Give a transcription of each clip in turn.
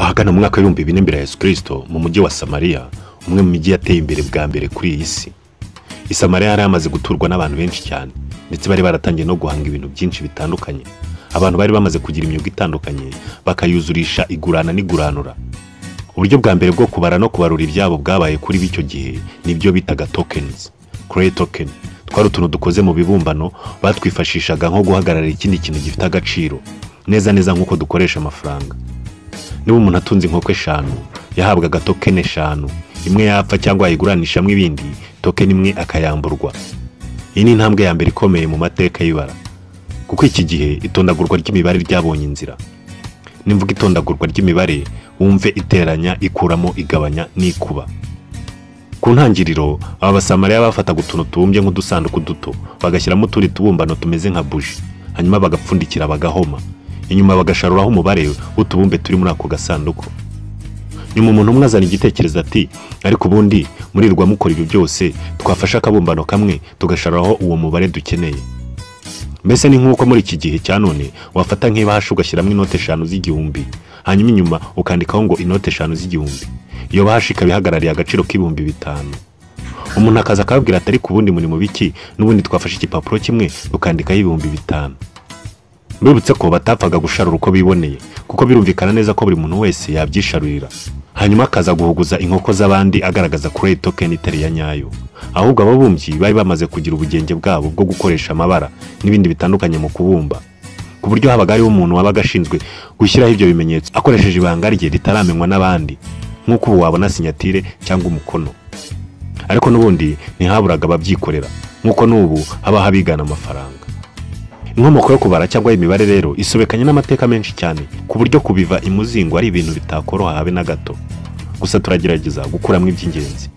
ahagana mu mwaka w'ibihumbi bine mbere ya yesu kirisito mu mujyi wa samariya umwe mu mijyi yateye imbere bwa mbere kuri iyi si. I samariya yari yamaze guturwa n'abantu benshi cyane ndetse bari baratangiye no guhanga ibintu byinshi bitandukanye. Abantu bari bamaze kugira imyuga itandukanye bakayuzurisha igurana n'iguranura. Uburyo bwa mbere bwo kubara no kubarura ibyabo bwabaye kuri b'icyo gihe ni byo bitaga tokens. Clay token. Twari utuntu dukoze mu bibumbano batwifashishaga nko guhagararira ikindi kintu gifite agaciro. Neza neza nk'uko dukoresha amafaranga. Niba umuntu atunze inkoko eshanu. Yahabwaga token eshanu imwe yapfa cyangwa yayiguranishamo ibindi token imwe akayamburwa. Iyi ni intambwe ya mbere ikomeye mu mateka y'ibara. Kuko iki gihe itondagurwa ry'imibare ryabonye inzira. Nimvuga itondagurwa ry'imibare wumve iteranya ikuramo igabanya n'ikuba. Ku ntangiriro aba basamariya bafataga utuntu tubumbye nk'udusanduku duto bagashyiramo utundi tubumbano tumeze nka buji hanyuma bagapfundikira bagahoma. Inyuma bagasharuraho umubare w'utubumbe turi muri ako gasanduku. Nyuma umuntu umwe azana igitekerezo ati ariko ubundi murirwa mukora ibyo byose twafashe akabumbano kamwe tugasharuraho uwo mubare dukeneye. Mbese ni nk'uko muri iki gihe cya none wafata nk'ibahasha ugashyiramo inote eshanu z'igihumbi hanyuma inyuma ukandikaho ngo inote eshanu z'igihumbi. Iyo bahasha ikaba ihagarariye agaciro k'ibihumbi bitanu. Umuntu akaza akababwira ati ariko ubundi muri mu biki? N'ubundi twafashe igipapuro kimwe tukandikaho ibihumbi bitanu. Mbibutse ko batapfaga gusharura uko biboneye kuko birumvikana neza ko buri muntu wese yabyisharurira. Hanyuma akaza guhuguza inkoko z'abandi agaragaza kuri token itari ya nyayo. Ahubwo ababumbyi bari bamaze kugira ubugenge bwabo bwo gukoresha amabara n'ibindi bitandukanye mu kubumba. Ku buryo habaga hariho umuntu wabaga ashinzwe gushyiraho ibyo bimenyetso akoresheje ibanga rye ritaramenywa n'abandi. Nk'uko ubu wabona sinyatire cyangwa umukono. Ariko n'ubundi ntihaburaga ababyikorera. Nk'uko n'ubu haba habigana amafaranga. Inkomoko yo kubara cyangwa imibare rero isobekanye n'amateka menshi cyane ku buryo kubiva imuzingo ari ibintu bitakoroha habe na gato. Gusa turagerageza gukuramo iby'ingenzi.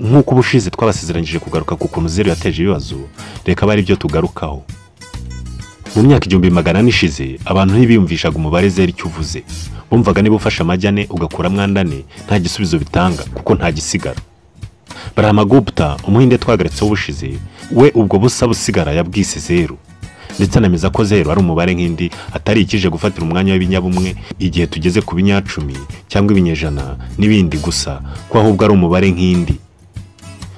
Nk'uko ubushize twabasezeranyije kugaruka ku kuntu zeru yateje ibibazo reka abe byo tugarukaho. Mu myaka igihumbi magana ane ishize abantu ntibiyumvishaga umubare zeru icyo uvuze. Bumvaga niba ufashe amagi ane ugakuramo andi ane nta gisubizo bitanga kuko nta gisigara. Baramagupta umuhinde twagaretseho ubushize we ubwo busa busigara yabwise zeru ndetse anemeza ko zeru ari umubare nk'indi atari ikije gufatira umwanya w'ibinyabumwe igihe tugeze ku binyacumi cyangwa ibinyejana n'ibindi gusa ko ahubwo ari umubare nk'indi.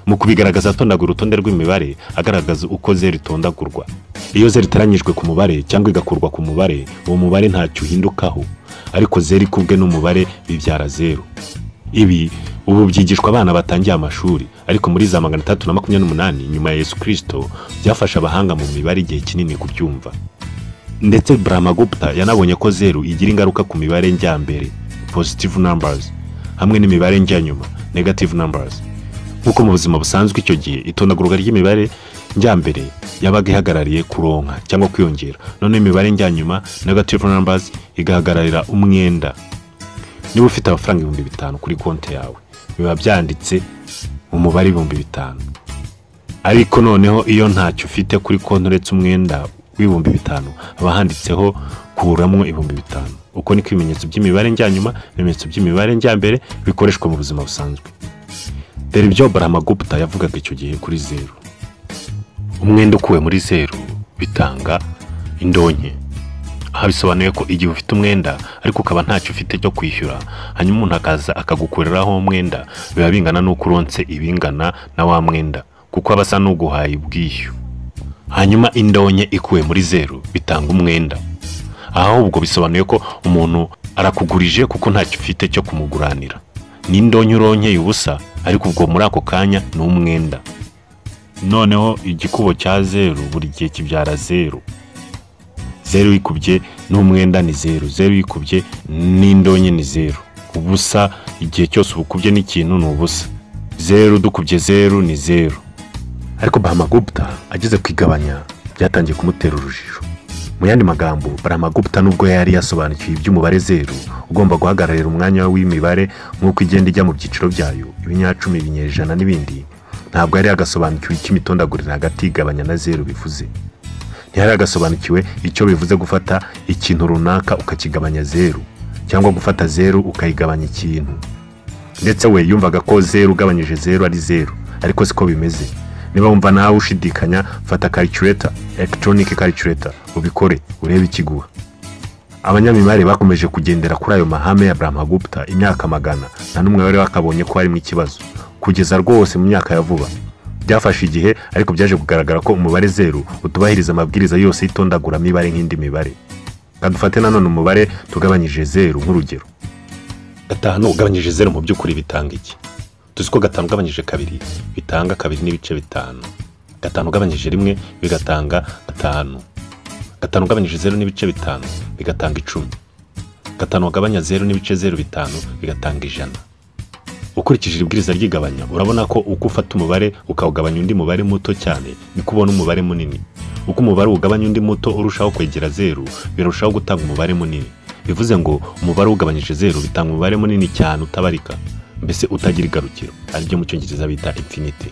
Mu kubigaragaza atondagura urutonde rw'imibare agaragaza uko zeru itondagurwa. Iyo zeru iteranyijwe ku mubare cyangwa igakurwa ku mubare uwo mubare ntacyo uhindukaho ariko zeru ikubwe n'umubare bibyara zeru ibi ubu byigishwa abana batangiye amashuri ariko muri za magana atatu na makumyabiri n'umunani nyuma ya yesu kirisito byafashe abahanga mu mibare igihe kinini kubyumva. Ndetse Brahmagupta yanabonye ko zeru igira ingaruka ku mibare njyambere positive numbers hamwe n'imibare njyanyuma negative numbers. Nk'uko mu buzima busanzwe icyo gihe itondagurwa ry'imibare njyambere yabaga ihagarariye kuronka cyangwa kwiyongera. None imibare njyanyuma negative numbers igahagararira umwenda. Niba ufite amafaranga ibihumbi bitanu kuri konti yawe. Biba byanditse mu mubare ibihumbi bitanu. Ariko noneho iyo ntacyo ufite kuri konti uretse umwenda w'ibihumbi bitanu haba handitseho kuramo ibihumbi bitanu. Uko niko ibimenyetso by'imibare njyanyuma ibimenyetso by'imibare njyambere bikoreshwa mu buzima busanzwe. Dore ibyo Brahmagupta yavugaga icyo gihe kuri zeru. Umwenda ukuwe muri zeru bitanga indonke. Aha bisobanuye ko igihe ufite umwenda ariko ukaba ntacyo ufite cyo kwishyura. Hanyuma umuntu akaza akagukuriraho umwenda biba bingana n'uko uronse ibingana na wa mwenda kuko aba asa n'uguhaye ubwishyu. Hanyuma indonke ikuwe muri zeru bitanga umwenda. Ahubwo bisobanuye ko umuntu arakugurije kuko ntacyo ufite cyo kumuguranira. N'indonke uronkeye ubusa ariko ubwo muri ako kanya ni umwenda. Noneho igikubo cya zeru buri gihe kibyara zeru. Zeru yikubye n'umwenda ni zeru zeru yikubye n'indonke ni zeru. Ubusa igihe cyose ubukubye n'ikintu ni ubusa. Zeru dukubye zeru ni zeru. Ariko Brahmagupta ageze ku igabanya byatangiye kumutera urujijo. Mu yandi magambo Brahmagupta nubwo yari yasobanukiwe iby'umubare zeru ugomba guhagararira umwanya w'imibare nk'uko igenda ijya mu byiciro byayo ibinyacumi ibinyejana n'ibindi. Ntabwo yari yagasobanukiwe icyo imitondagurire hagati y'igabanya na zeru bivuze. Ntiyari yagasobanukiwe icyo bivuze gufata ikintu runaka ukakigabanya zeru cyangwa gufata zeru ukayigabanya ikintu. Ndetse we yumvaga ko zeru ugabanyije zeru ari zeru ariko siko bimeze. Niba wumva nawe ushidikanya fata calculator electronic calculator ubikore urebe ikiguha. Abanyamibare bakomeje kugendera kuri ayo mahame ya Brahmagupta imyaka magana nta n'umwe wari wakabonye ko harimo ikibazo. Kugeza rwose mu myaka ya vuba. Byafashe igihe ariko byaje kugaragara ko umubare zeru utubahiriza amabwiriza yose y'itondagura-mibare nk'indi mibare kadufate nanone umubare tugabanyije zeru nk'urugero. Gatanu ugabanyije zeru mu by'ukuri bitanga iki? Tuzi ko gatanu ugabanyije kabiri bitanga kabiri n'ibice bitanu. Gatanu ugabanyije rimwe bigatanga gatanu. Gatanu ugabanyije zeru n'ibice bitanu bigatanga icumi. Gatanu wagabanya zeru n'ibice zeru bitanu bigatanga ijana. Ukurikije ibwiriza ry'igabanya urabona ko uko ufata umubare ukawugabanya undi mubare muto cyane niko ubona umubare munini. Uko umubare ugabanya undi muto urushaho kwegera zeru birushaho gutanga umubare munini. Bivuze ngo umubare ugabanyije zeru bitanga umubare munini cyane utabarika. Mbese utagira igarukiro. Aribyo mu cyongereza bita infinite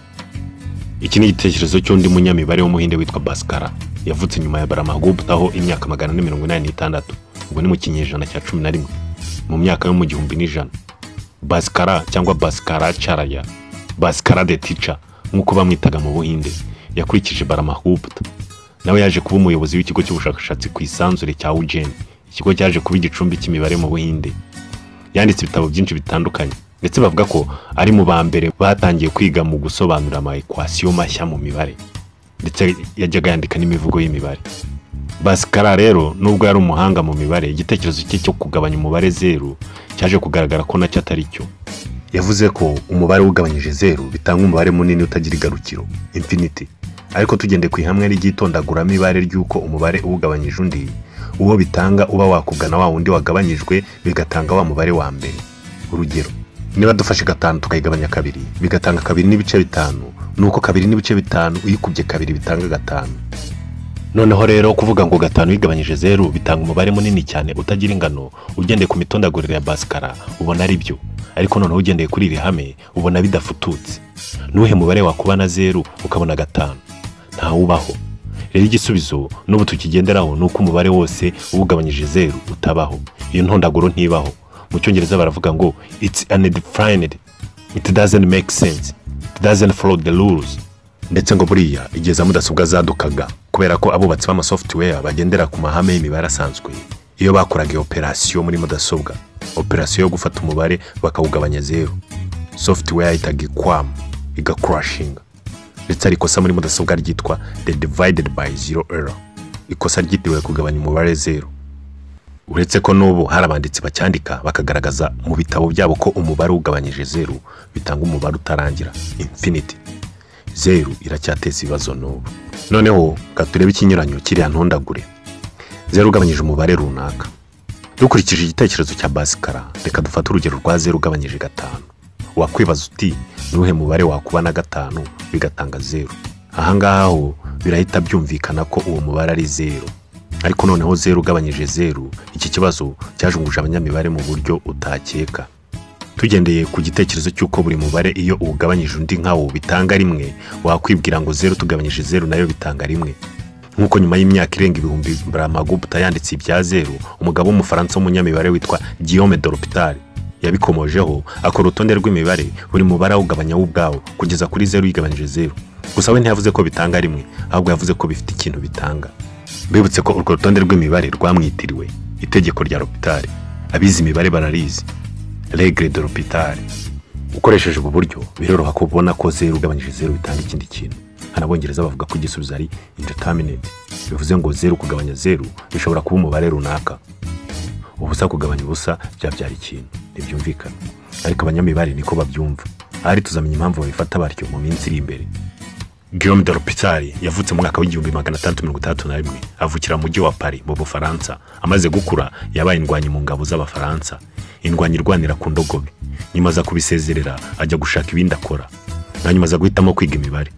iki ni igitekerezo cy'undi munyamibare w'umuhinde witwa basikara yavutse nyuma ya baramagupta aho imyaka magana ane mirongo inani n'itandatu. Ubwo ni mu kinyejana cya cumi na rimwe. Mu myaka yo mu gihumbi n'ijana. Basikara cyangwa basikara caraya basikara de tica nk'uko bamwitaga mu buhinde. Yakurikije baramagupta nawe yaje kuba umuyobozi w'ikigo cy'ubushakashatsi ku isanzure cya ujeni ikigo cyaje kuba igicumbi cy'imibare mu buhinde. Yanditse ibitabo byinshi bitandukanye ndetse bavuga ko ari mu ba mbere batangiye kwiga mu gusobanura ama ekwasiyo mashya mu mibare. Ndetse yajyaga yandika n'imivugo y'imibare. Basikara rero nubwo yari umuhanga mu mibare igitekerezo cye cyo kugabanya umubare zeru cyaje kugaragara ko na cyo atari cyo. Yavuze ko umubare ugabanyije zeru bitanga umubare munini utagira igarukiro infinity. Ariko tugendeye ku ihamwe ry'itondagura-mibare ry'uko umubare uwugabanyije undi uwo bitanga uba wakugana wa wundi wagabanyijwe bigatanga wa mubare wa mbere. Urugero niba dufashe gatanu tukayigabanya kabiri bigatanga kabiri n'ibice bitanu nuko kabiri n'ibice bitanu uyikubye kabiri bitanga gatanu. Noneho rero kuvuga ngo gatanu uyigabanyije zeru bitanga umubare munini cyane utagira ingano. Ugendeye ku mitondagurire ya basikara ubona ari byo. Ariko noneho ugendeye kuri iri hame ubona bidafututse. Nuhe mubare wakuba na zeru ukabona gatanu. Ntawubaho. Rero igisubizo n'ubu tukigenderaho ni uko umubare wose uwugabanyije zeru utabaho. Iyo ntondaguro ntibaho. Mu cyongereza baravuga ngo it's undefined it doesn't make sense. It doesn't follow the rules. Ndetse ngo buriya igihe za mudasobwa zadukaga kubera ko abubatsi b'amasoftware bagendera ku mahame y'imibare asanzwe iyo bakoraga iyo operasiyo muri mudasobwa operasiyo yo gufata umubare bakawugabanya zeru software yahitaga ikwama igakurashinga ndetse hari ikosa muri mudasobwa ryitwa the divided by zero error. Ikosa ryitiriwe kugabanya umubare zeru uretse ko n'ubu hari abanditsi bacyandika bakagaragaza mu bitabo byabo ko umubare ugabanyije zeru bitanga umubare utarangira infinity. Zeru iracyateza ibibazo n'ubu. Noneho turebe ikinyuranyo kiriya ntondagure. Zeru ugabanyije umubare runaka. Dukurikije igitekerezo cya basikara reka dufate urugero rwa zeru ugabanyije gatanu. Wakwibaza uti nuhe mubare wakuba na gatanu bigatanga zeru. Ahangaha ho birahita byumvikana ko uwo mubare ari zeru. Ariko noneho zeru ugabanyije zeru iki kibazo cyajunguje abanyamibare mu buryo utakeka. Tugendeye ku gitekerezo cy'uko buri mubare iyo uwugabanyije undi nkawo bitanga rimwe wakwibwira ngo zeru tugabanyije zeru na yo bitanga rimwe. Nk'uko nyuma y'imyaka irenga ibihumbi Brahmagupta yanditse ibya zeru umugabo w'umufaransa w'umunyamibare witwa Guillaume Dorpital yabikomojeho akora urutonde rw'imibare buri mubare awugabanya wo ubwawo kugeza kuri zeru yigabanyije zeru gusa we ntiyavuze ko bitanga rimwe ahubwo yavuze ko bifite ikintu bitanga. Bibutse ko urwo rutonde rw'imibare rwamwitiriwe itegeko rya L'Hopital abizi imibare bararizi. Regre de L'Hopital ukoresheje ubu buryo biroroha kubona ko zeru ugabanyije zeru bitanga ikindi kintu. Abongereza bavuga ko igisubizo ari indeterminate. Bivuze ngo zeru kugabanya zeru bishobora kuba umubare runaka. Ubusa kugabanya ubusa byabyara ikintu. Ntibyumvikana. Ariko abanyamibare niko babyumva. Ahari tuzamenya impamvu babifata batyo mu minsi iri imbere. Guillaume de L'Hopital yavutse mu mwaka w'igihumbi magana atandatu mirongo itandatu na rimwe. Avukira mu mujyi wa Paris mu Bufaransa. Amaze gukura yabaye indwanyi mu ngabo z'Abafaransa. Indwanyi irwanira ku ndogobe. Nyuma aza kubisezerera ajya gushaka ibindi akora. Hanyuma aza guhitamo kwiga imibare.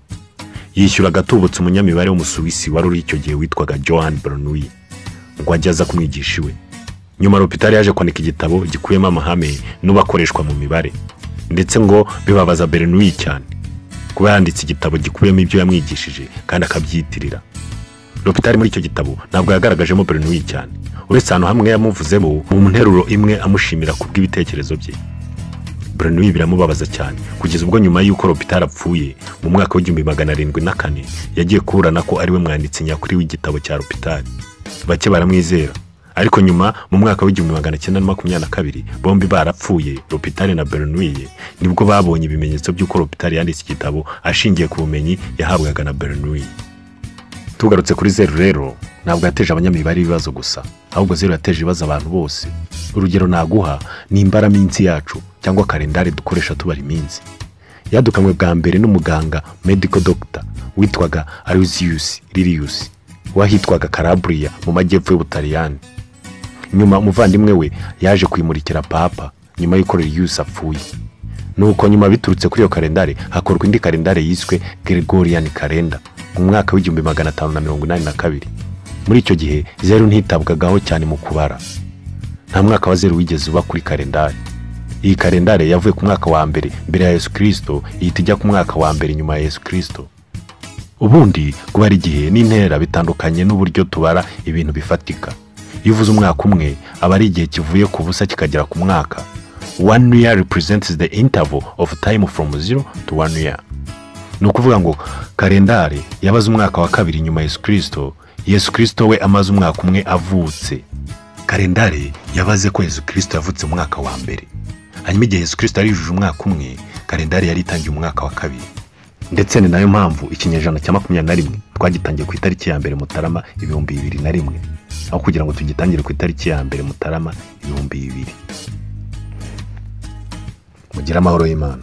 Yishyura agatubutse umunyamibare w'umusuwisi wari uri icyo gihe witwaga Johan Bernoulli ngo ajye aza kumwigisha iwe. Nyuma L'Hopital yaje kwandika igitabo gikubiyemo amahame n'ubakoreshwa mu mibare. Ndetse ngo bibabaza Bernoulli cyane. Kuba yanditse igitabo gikubiyemo ibyo yamwigishije kandi akabyitirira. L'Hopital muri icyo gitabo ntabwo yagaragajemo Bernoulli cyane. Uretse ahantu hamwe yamuvuzemo mu nteruro imwe amushimira ku bw'ibitekerezo bye. Bernoulli biramubabaza cyane kugeza ubwo nyuma y'uko L'Hopital apfuye mu mwaka w'igihumbi magana arindwi na kane yagiye kuburana ko ari we mwanditsi nyakuri w'igitabo cya L'Hopital bake baramwizera. Ariko nyuma mu mwaka w'igihumbi magana cyenda na makumyabiri na kabiri bombi barapfuye lopitari na bernuye ni bwo babonye ibimenyetso by'uko lopitari yanditse igitabo ashingiye ku bumenyi yahabwaga na bernuye tugarutse kuri zeru rero ntabwo yateje abanyamibare ibibazo gusa ahubwo zeru yateje ibibazo abantu bose. Urugero naguha ni imbaraminsi yacu cyangwa kalendari dukoresha tubara iminsi. Yadukanywe bwa mbere n'umuganga medical doctor witwaga ariziyusi liriyusi wahitwaga karaburiya mu majyepfo y'ubutaliyani. Nyuma umuvandimwe we yaje kuyimurikira papa nyuma y'uko liriyusi apfuye. Nuko nyuma biturutse kuri iyo kalendari hakorwa indi kalendari yiswe gregorian kalenda mu mwaka w'igihumbi magana atanu na mirongo inani na kabiri. Muri icyo gihe zeru ntitabwagaho cyane mu kubara. Nta mwaka wa zeru wigeze uba kuri kalendari iyi kalendari yavuye ku mwaka wa mbere mbere ya yesu kirisito ihita ijya ku mwaka wa mbere nyuma ya yesu kirisito ubundi kubara igihe n'intera bitandukanye n'uburyo tubara ibintu bifatika. Iyo uvuze umwaka umwe aba ari igihe kivuye ku busa kikagera ku mwaka. One year represents the interval of time from zero to one year. Ni ukuvuga ngo kalendari yabaze umwaka wa kabiri nyuma yesu kirisito yesu kirisito we amaze umwaka umwe avutse. Kalendari yabaze ko yesu kirisito yavutse mu mwaka wa mbere. Hanyuma igihe yesu kirisito yujuje umwaka umwe kalendari yari itangiye umwaka wa kabiri. Ndetse ni na yo mpamvu ikinyejana cya makumyabiri na rimwe twagitangiye ku itariki ya mbere mutarama ibihumbi bibiri na rimwe. Aho kugira ngo tugitangire ku itariki ya mbere mutarama ibihumbi bibiri. Mugire amahoro y'imana.